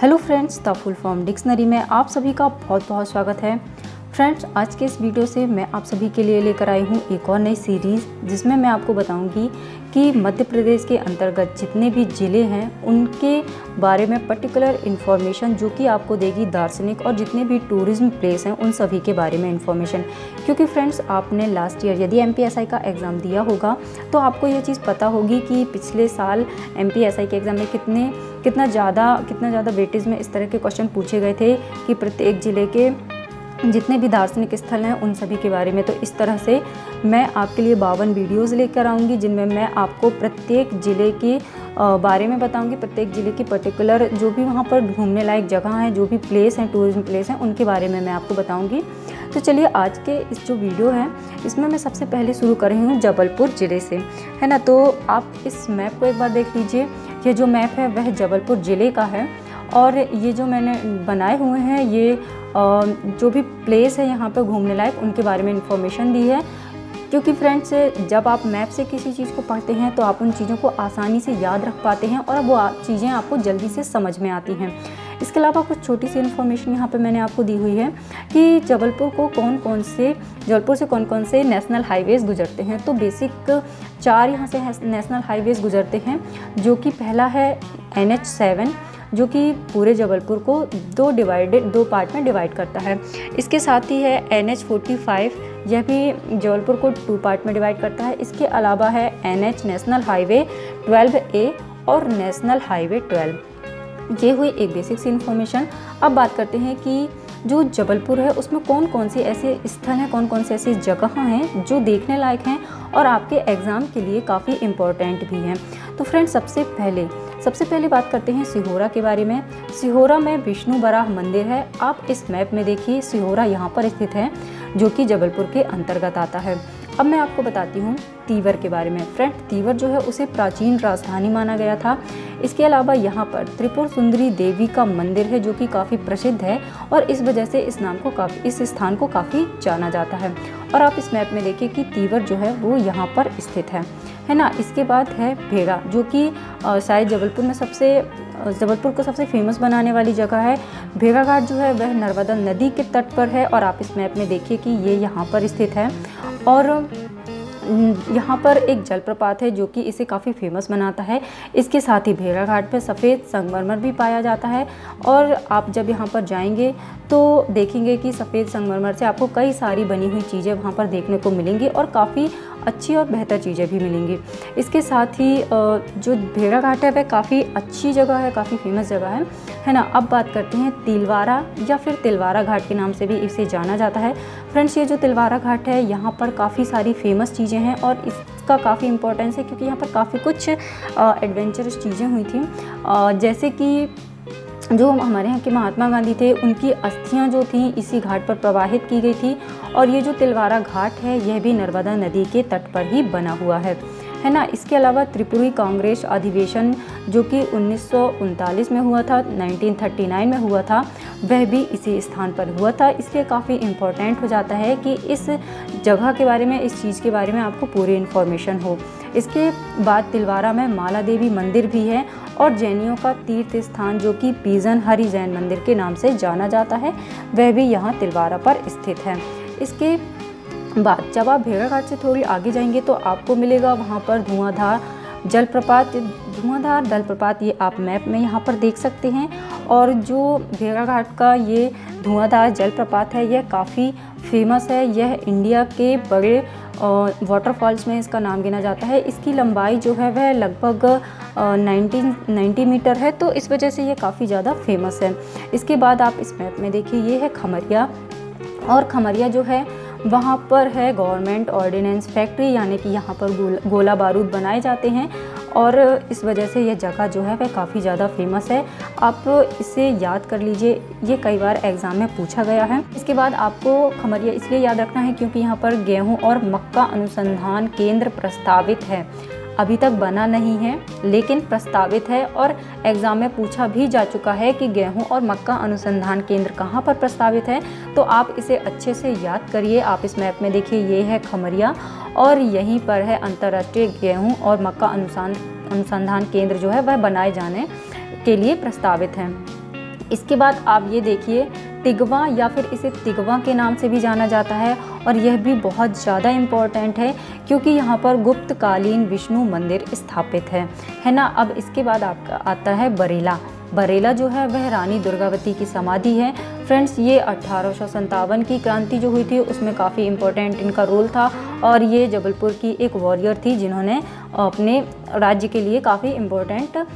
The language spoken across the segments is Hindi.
Hello friends the full form dictionary में आप सभी का बहुत बहुत स्वागत है। फ्रेंड्स, आज के इस वीडियो से मैं आप सभी के लिए लेकर आई हूँ एक और नई सीरीज़, जिसमें मैं आपको बताऊँगी कि मध्य प्रदेश के अंतर्गत जितने भी ज़िले हैं, उनके बारे में पर्टिकुलर इन्फॉर्मेशन जो कि आपको देगी दार्शनिक और जितने भी टूरिज़्म प्लेस हैं, उन सभी के बारे में इन्फॉर्मेशन क्योंकि फ्रेंड्स, आपने लास्ट ईयर यदि एमपीएसआई का एग्ज़ाम दिया होगा तो आपको ये चीज़ पता होगी कि पिछले साल एमपीएसआई के एग्ज़ाम में कितने, कितना ज़्यादा कितना ज़्यादा वेटेज में इस तरह के क्वेश्चन पूछे गए थे कि प्रत्येक ज़िले के जितने भी दार्शनिक स्थल हैं उन सभी के बारे में। तो इस तरह से मैं आपके लिए बावन वीडियोस लेकर आऊँगी, जिनमें मैं आपको प्रत्येक ज़िले के बारे में बताऊँगी। प्रत्येक ज़िले की पर्टिकुलर जो भी वहाँ पर घूमने लायक जगह हैं, जो भी प्लेस हैं टूरिज़्म प्लेस हैं, उनके बारे में मैं आपको बताऊँगी। तो चलिए आज के इस जो वीडियो है, इसमें मैं सबसे पहले शुरू कर रही हूँ जबलपुर ज़िले से। है ना? तो आप इस मैप को एक बार देख लीजिए। ये जो मैप है, वह जबलपुर ज़िले का है। और ये जो मैंने बनाए हुए हैं, ये जो भी प्लेस है यहाँ पर घूमने लायक, उनके बारे में इंफॉर्मेशन दी है। क्योंकि फ्रेंड्स जब आप मैप से किसी चीज़ को पढ़ते हैं तो आप उन चीज़ों को आसानी से याद रख पाते हैं और वो चीज़ें आपको जल्दी से समझ में आती हैं। इसके अलावा कुछ छोटी सी इन्फॉर्मेशन यहाँ पे मैंने आपको दी हुई है कि जबलपुर को कौन कौन से, जबलपुर से कौन कौन से नेशनल हाईवेज़ गुजरते हैं। तो बेसिक चार यहाँ से नेशनल हाईवेज़ गुजरते हैं, जो कि पहला है एन एच सेवन जो कि पूरे जबलपुर को दो डिवाइडेड दो पार्ट में डिवाइड करता है। इसके साथ ही है एन एच फोर्टी फाइव यह भी जबलपुर को टू पार्ट में डिवाइड करता है। इसके अलावा है N H national highway twelve A और नेशनल हाईवे ट्वेल्व ये हुई एक बेसिक सी इन्फॉर्मेशन अब बात करते हैं कि जो जबलपुर है, उसमें कौन कौन से ऐसे स्थल हैं कौन कौन से ऐसी जगह हैं जो देखने लायक हैं और आपके एग्ज़ाम के लिए काफ़ी इम्पोर्टेंट भी हैं। तो फ्रेंड्स सबसे पहले सबसे पहले बात करते हैं सिहोरा के बारे में। सिहोरा में विष्णु बराह मंदिर है। आप इस मैप में देखिए, सिहोरा यहाँ पर स्थित है, जो कि जबलपुर के अंतर्गत आता है। अब मैं आपको बताती हूँ तीवर के बारे में। फ्रेंड, तीवर जो है उसे प्राचीन राजधानी माना गया था। इसके अलावा यहाँ पर त्रिपुर सुंदरी देवी का मंदिर है जो कि काफ़ी प्रसिद्ध है और इस वजह से इस नाम को काफ़ी, इस स्थान को काफ़ी जाना जाता है। और आप इस मैप में देखिए कि तीवर जो है वो यहाँ पर स्थित है। है ना? इसके बाद है भेड़ा, जो कि शायद जबलपुर में सबसे जबलपुर को सबसे फ़ेमस बनाने वाली जगह है। भेड़ा घाट जो है वह नर्मदा नदी के तट पर है और आप इस मैप में देखिए कि ये यहाँ पर स्थित है। और यहाँ पर एक जलप्रपात है जो कि इसे काफ़ी फ़ेमस बनाता है। इसके साथ ही भेड़ाघाट पर सफ़ेद संगमरमर भी पाया जाता है और आप जब यहाँ पर जाएँगे तो देखेंगे कि सफ़ेद संगमरमर से आपको कई सारी बनी हुई चीज़ें वहाँ पर देखने को मिलेंगी और काफ़ी अच्छी और बेहतर चीज़ें भी मिलेंगी। इसके साथ ही जो भेड़ा घाट है, वह काफ़ी अच्छी जगह है, काफ़ी फ़ेमस जगह है है ना? अब बात करते हैं तिलवारा या फिर तिलवारा घाट के नाम से भी इसे जाना जाता है। फ्रेंड्स, ये जो तिलवारा घाट है, यहाँ पर काफ़ी सारी फ़ेमस चीज़ें हैं और इसका काफ़ी इंपॉर्टेंस है क्योंकि यहाँ पर काफ़ी कुछ एडवेंचरस चीज़ें हुई थी। जैसे कि जो हमारे यहाँ के महात्मा गांधी थे, उनकी अस्थियाँ जो थीं, इसी घाट पर प्रवाहित की गई थी। और ये जो तिलवारा घाट है, यह भी नर्मदा नदी के तट पर ही बना हुआ है। है ना? इसके अलावा त्रिपुरी कांग्रेस अधिवेशन, जो कि उन्नीस सौ उनतालीस में हुआ था 1939 में हुआ था वह भी इसी स्थान पर हुआ था। इसलिए काफ़ी इम्पोर्टेंट हो जाता है कि इस जगह के बारे में, इस चीज़ के बारे में आपको पूरी इन्फॉर्मेशन हो। इसके बाद तिलवारा में माला देवी मंदिर भी है और जैनियों का तीर्थ स्थान जो कि पीजन हरि जैन मंदिर के नाम से जाना जाता है, वह भी यहाँ तिलवारा पर स्थित है। इसके बाद जब आप भेड़ाघाट से थोड़ी आगे जाएँगे तो आपको मिलेगा वहाँ पर धुआंधार जलप्रपात, धुआंधार जलप्रपात ये आप मैप में यहाँ पर देख सकते हैं। और जो भेड़ा घाट का ये धुआंधार जलप्रपात है, यह काफ़ी फ़ेमस है। यह इंडिया के बड़े वाटरफॉल्स में इसका नाम गिना जाता है। इसकी लंबाई जो है, वह लगभग नाइनटीन नाइन्टी मीटर है तो इस वजह से यह काफ़ी ज़्यादा फ़ेमस है। इसके बाद आप इस मैप में देखिए, ये है खमरिया। और खमरिया जो है वहाँ पर है गवर्नमेंट ऑर्डिनेंस फैक्ट्री यानी कि यहाँ पर गोला बारूद बनाए जाते हैं। और इस वजह से यह जगह जो है, वह काफ़ी ज़्यादा फ़ेमस है। आप इसे याद कर लीजिए, ये कई बार एग्ज़ाम में पूछा गया है। इसके बाद आपको खमरिया इसलिए याद रखना है, क्योंकि यहाँ पर गेहूँ और मक्का अनुसंधान केंद्र प्रस्तावित है। अभी तक बना नहीं है, लेकिन प्रस्तावित है और एग्ज़ाम में पूछा भी जा चुका है कि गेहूँ और मक्का अनुसंधान केंद्र कहाँ पर प्रस्तावित है। तो आप इसे अच्छे से याद करिए। आप इस मैप में देखिए, ये है खमरिया और यहीं पर है अंतर्राष्ट्रीय गेहूँ और मक्का अनुसंधान केंद्र जो है, वह बनाए जाने के लिए प्रस्तावित है। इसके बाद आप ये देखिए तिगवा या फिर इसे तिगवा के नाम से भी जाना जाता है और यह भी बहुत ज़्यादा इंपॉर्टेंट है क्योंकि यहाँ पर गुप्तकालीन विष्णु मंदिर स्थापित है। है ना? अब इसके बाद आपका आता है बरेला। बरेला जो है वह रानी दुर्गावती की समाधि है। फ्रेंड्स, ये अट्ठारह की क्रांति जो हुई थी, उसमें काफ़ी इम्पोर्टेंट इनका रोल था और ये जबलपुर की एक वॉरियर थी जिन्होंने अपने राज्य के लिए काफ़ी इम्पोर्टेंट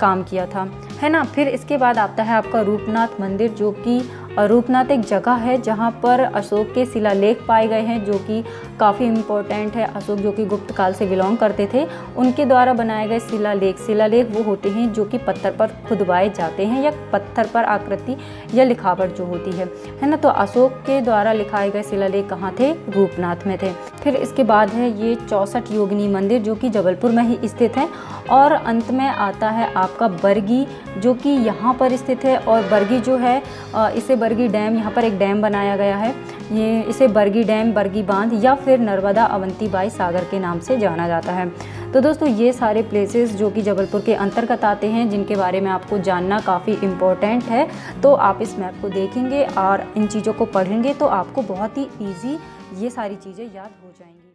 काम किया था। है ना? फिर इसके बाद आता है आपका रूपनाथ मंदिर जो कि रूपनाथ एक जगह है जहाँ पर अशोक के शिलालेख पाए गए हैं जो कि काफ़ी इम्पोर्टेंट है। अशोक जो कि गुप्त काल से बिलोंग करते थे। उनके द्वारा बनाए गए शिलालेख शिलालेख वो होते हैं जो कि पत्थर पर खुदवाए जाते हैं या पत्थर पर आकृति या लिखावट जो होती है। है ना? तो अशोक के द्वारा लिखाए गए शिलालेख कहाँ थे? रूपनाथ में थे। फिर इसके बाद है ये चौसठ योगिनी मंदिर जो कि जबलपुर में ही स्थित है और अंत में आता है आपका बरगी जो कि यहाँ पर स्थित है और बरगी जो है इसे बरगी डैम यहाँ पर एक डैम बनाया गया है। ये इसे बरगी डैम, बरगी बाँध या फिर नर्मदा अवंतीबाई सागर के नाम से जाना जाता है। तो दोस्तों, ये सारे प्लेसेस जो कि जबलपुर के अंतर्गत आते हैं, जिनके बारे में आपको जानना काफ़ी इम्पोर्टेंट है तो आप इस मैप को देखेंगे और इन चीज़ों को पढ़ेंगे तो आपको बहुत ही ईजी ये सारी चीज़ें याद हो जाएँगी।